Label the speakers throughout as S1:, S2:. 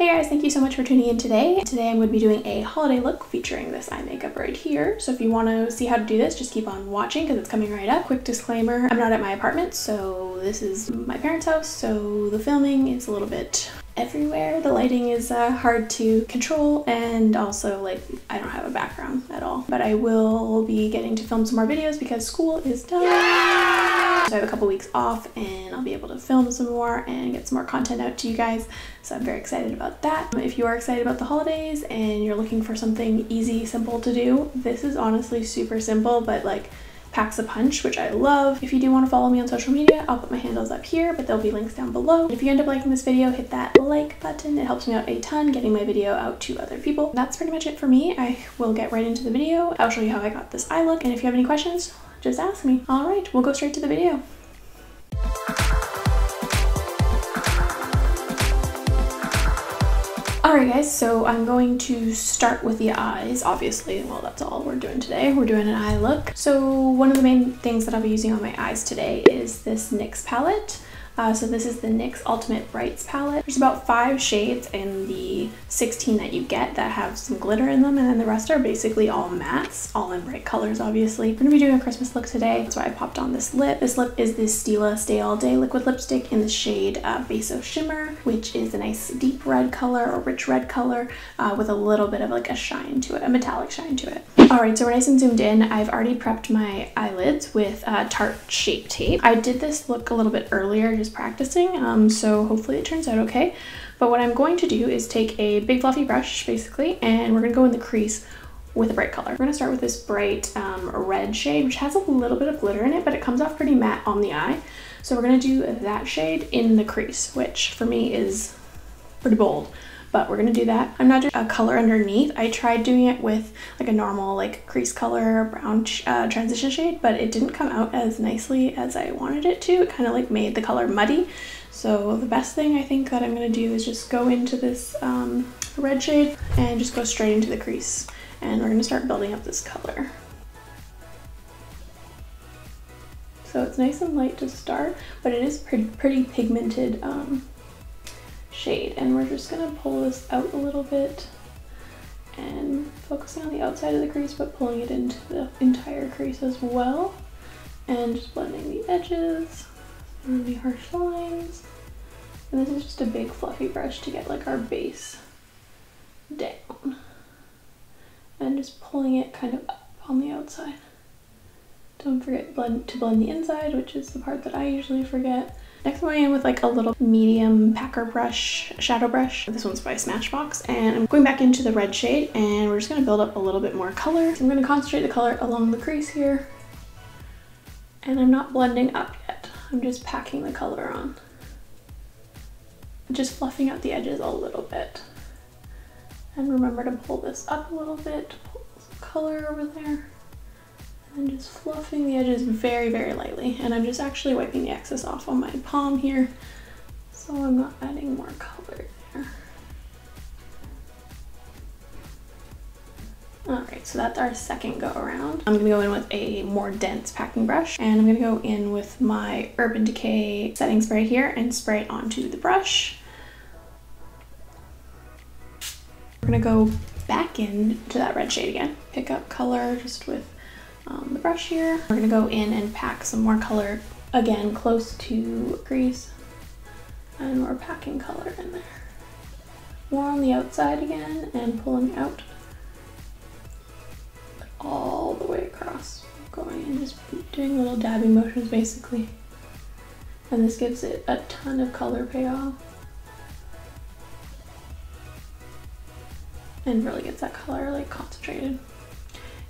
S1: Hey guys, thank you so much for tuning in today. Today I'm going to be doing a holiday look featuring this eye makeup right here. So if you want to see how to do this, just keep on watching because it's coming right up. Quick disclaimer, I'm not at my apartment, so this is my parents' house, so the filming is a little bit everywhere. The lighting is uh, hard to control and also like I don't have a background at all. But I will be getting to film some more videos because school is done. So I have a couple weeks off and I'll be able to film some more and get some more content out to you guys. So I'm very excited about that. If you are excited about the holidays and you're looking for something easy, simple to do, this is honestly super simple, but like packs a punch, which I love. If you do want to follow me on social media, I'll put my handles up here, but there'll be links down below. If you end up liking this video, hit that like button. It helps me out a ton getting my video out to other people. That's pretty much it for me. I will get right into the video. I'll show you how I got this eye look, and if you have any questions, just ask me. All right, we'll go straight to the video. Alright guys, so I'm going to start with the eyes, obviously. Well, that's all we're doing today. We're doing an eye look. So one of the main things that I'll be using on my eyes today is this NYX palette. Uh, so this is the NYX Ultimate Brights palette. There's about five shades in the 16 that you get that have some glitter in them and then the rest are basically all mattes, all in bright colors obviously. I'm gonna be doing a Christmas look today. That's why I popped on this lip. This lip is this Stila Stay All Day liquid lipstick in the shade uh, Beso Shimmer, which is a nice deep red color or rich red color uh, with a little bit of like a shine to it, a metallic shine to it. Alright, so we're nice and zoomed in. I've already prepped my eyelids with uh, Tarte Shape Tape. I did this look a little bit earlier just practicing, um, so hopefully it turns out okay. But what I'm going to do is take a big fluffy brush, basically, and we're to go in the crease with a bright color. We're to start with this bright um, red shade, which has a little bit of glitter in it, but it comes off pretty matte on the eye. So we're to do that shade in the crease, which for me is pretty bold but we're gonna do that. I'm not doing a color underneath. I tried doing it with like a normal like crease color brown uh, transition shade, but it didn't come out as nicely as I wanted it to. It kind of like made the color muddy. So the best thing I think that I'm gonna do is just go into this um, red shade and just go straight into the crease. And we're gonna start building up this color. So it's nice and light to start, but it is pretty, pretty pigmented um, shade. And we're just gonna pull this out a little bit and focusing on the outside of the crease but pulling it into the entire crease as well. And just blending the edges and the harsh lines. And this is just a big fluffy brush to get like our base down. And just pulling it kind of up on the outside. Don't forget blend to blend the inside which is the part that I usually forget Next I'm going in with like a little medium packer brush, shadow brush. This one's by Smashbox. And I'm going back into the red shade and we're just gonna build up a little bit more color. So I'm gonna concentrate the color along the crease here. And I'm not blending up yet. I'm just packing the color on. Just fluffing out the edges a little bit. And remember to pull this up a little bit, pull color over there just fluffing the edges very, very lightly. And I'm just actually wiping the excess off on my palm here so I'm not adding more color there. Alright, so that's our second go around. I'm gonna go in with a more dense packing brush and I'm gonna go in with my Urban Decay setting spray here and spray it onto the brush. We're gonna go back in to that red shade again. Pick up color just with um, the brush here. We're gonna go in and pack some more color again close to crease and we're packing color in there. More on the outside again and pulling out all the way across. Going and just doing little dabbing motions basically. And this gives it a ton of color payoff. And really gets that color like concentrated.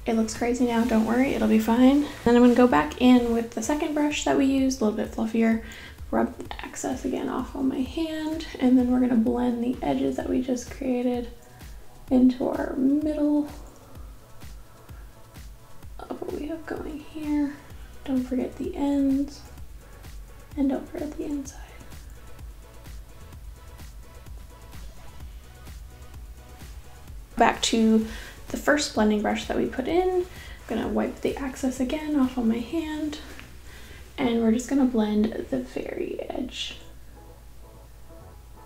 S1: It looks crazy now, don't worry, it'll be fine. Then I'm gonna go back in with the second brush that we used, a little bit fluffier, rub the excess again off on my hand, and then we're gonna blend the edges that we just created into our middle of what we have going here. Don't forget the ends, and don't forget the inside. Back to the first blending brush that we put in. I'm gonna wipe the excess again off on my hand and we're just gonna blend the very edge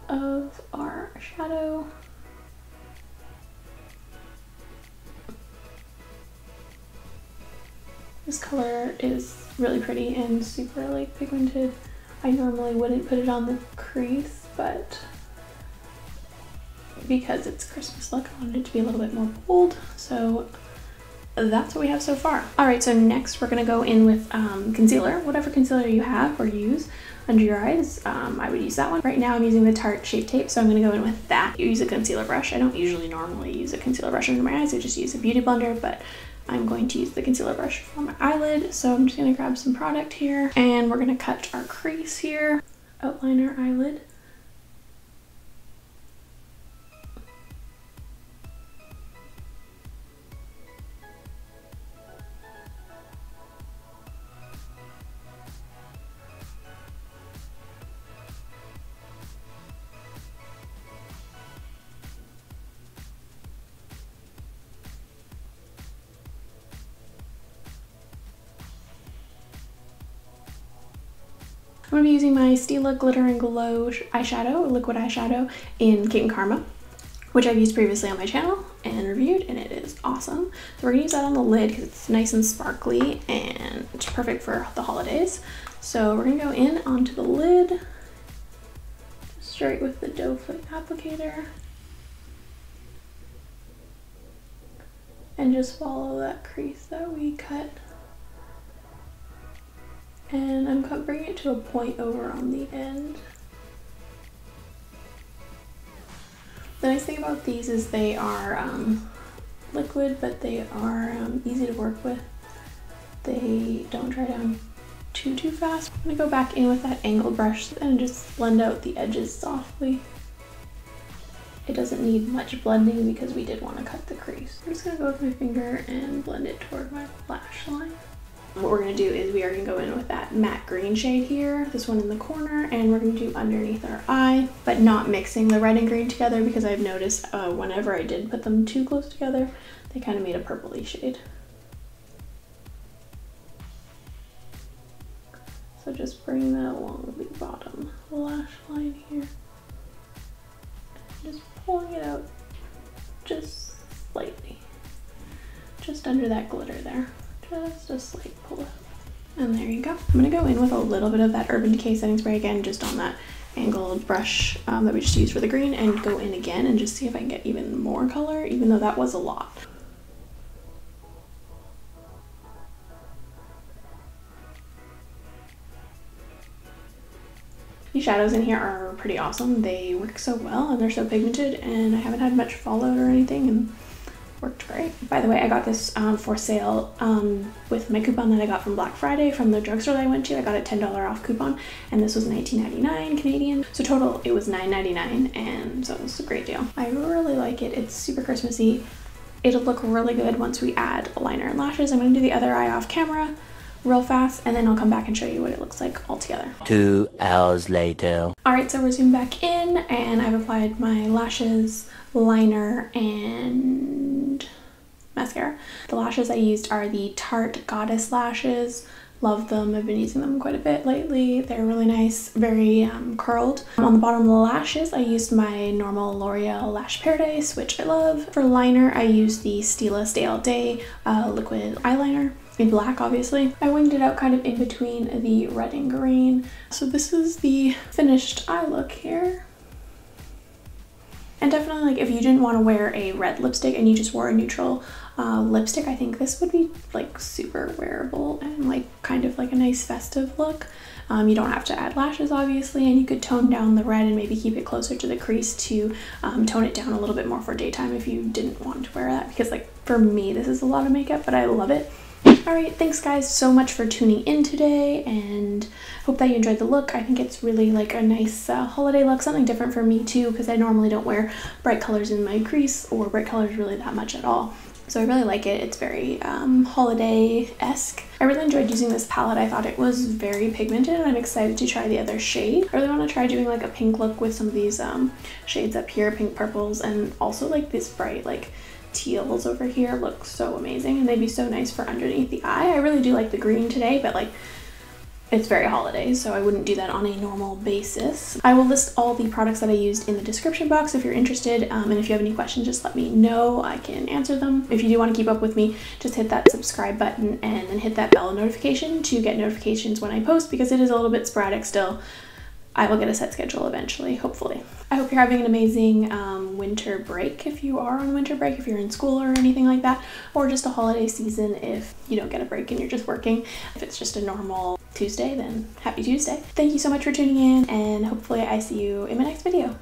S1: of our shadow. This color is really pretty and super like pigmented. I normally wouldn't put it on the crease, but because it's Christmas look, I wanted it to be a little bit more bold. So that's what we have so far. All right, so next we're gonna go in with um, concealer, whatever concealer you have or use under your eyes. Um, I would use that one. Right now I'm using the Tarte Shape Tape, so I'm gonna go in with that. You use a concealer brush. I don't usually normally use a concealer brush under my eyes. I just use a beauty blender, but I'm going to use the concealer brush for my eyelid. So I'm just gonna grab some product here and we're gonna cut our crease here, outline our eyelid. I'm to be using my Stila Glitter and Glow eyeshadow, liquid eyeshadow in Kitten Karma, which I've used previously on my channel and reviewed, and it is awesome. So we're to use that on the lid because it's nice and sparkly and it's perfect for the holidays. So we're to go in onto the lid, straight with the doe foot applicator. And just follow that crease that we cut and I'm bringing it to a point over on the end. The nice thing about these is they are um, liquid, but they are um, easy to work with. They don't dry down too, too fast. I'm gonna go back in with that angled brush and just blend out the edges softly. It doesn't need much blending because we did want to cut the crease. I'm just gonna go with my finger and blend it toward my lash line. What we're gonna do is we are gonna go in with that matte green shade here, this one in the corner, and we're gonna do underneath our eye, but not mixing the red and green together because I've noticed uh, whenever I did put them too close together, they kind of made a purpley shade. So just bring that along the bottom lash line here. Just pulling it out just slightly, just under that glitter there just, like pull it. And there you go. I'm gonna go in with a little bit of that Urban Decay setting spray again, just on that angled brush um, that we just used for the green and go in again and just see if I can get even more color, even though that was a lot. These shadows in here are pretty awesome. They work so well and they're so pigmented and I haven't had much fallout or anything and worked great. By the way, I got this um, for sale um, with my coupon that I got from Black Friday from the drugstore that I went to. I got a $10 off coupon and this was $19.99 Canadian. So total it was $9.99 and so it was a great deal. I really like it. It's super Christmassy. It'll look really good once we add liner and lashes. I'm gonna do the other eye off camera real fast and then I'll come back and show you what it looks like all together.
S2: Two hours later.
S1: Alright, so we're zoomed back in and I've applied my lashes, liner, and mascara. The lashes I used are the Tarte Goddess lashes. Love them. I've been using them quite a bit lately. They're really nice, very um, curled. On the bottom of the lashes, I used my normal L'Oreal Lash Paradise, which I love. For liner, I used the Stila Stay All Day uh, liquid eyeliner in black obviously. I winged it out kind of in between the red and green. So this is the finished eye look here. And definitely like if you didn't want to wear a red lipstick and you just wore a neutral uh, lipstick, I think this would be like super wearable and like kind of like a nice festive look. Um, you don't have to add lashes obviously and you could tone down the red and maybe keep it closer to the crease to um, tone it down a little bit more for daytime if you didn't want to wear that because like for me this is a lot of makeup but I love it Alright, thanks guys so much for tuning in today and hope that you enjoyed the look. I think it's really like a nice uh, holiday look, something different for me too because I normally don't wear bright colors in my crease or bright colors really that much at all. So I really like it. It's very um, holiday-esque. I really enjoyed using this palette. I thought it was very pigmented and I'm excited to try the other shade. I really want to try doing like a pink look with some of these um, shades up here, pink purples, and also like this bright like teals over here look so amazing and they'd be so nice for underneath the eye. I really do like the green today, but like it's very holiday, so I wouldn't do that on a normal basis. I will list all the products that I used in the description box if you're interested, um, and if you have any questions, just let me know. I can answer them. If you do want to keep up with me, just hit that subscribe button and then hit that bell notification to get notifications when I post because it is a little bit sporadic still. I will get a set schedule eventually, hopefully. I hope you're having an amazing um, winter break if you are on winter break, if you're in school or anything like that, or just a holiday season if you don't get a break and you're just working. If it's just a normal Tuesday, then happy Tuesday. Thank you so much for tuning in, and hopefully I see you in my next video.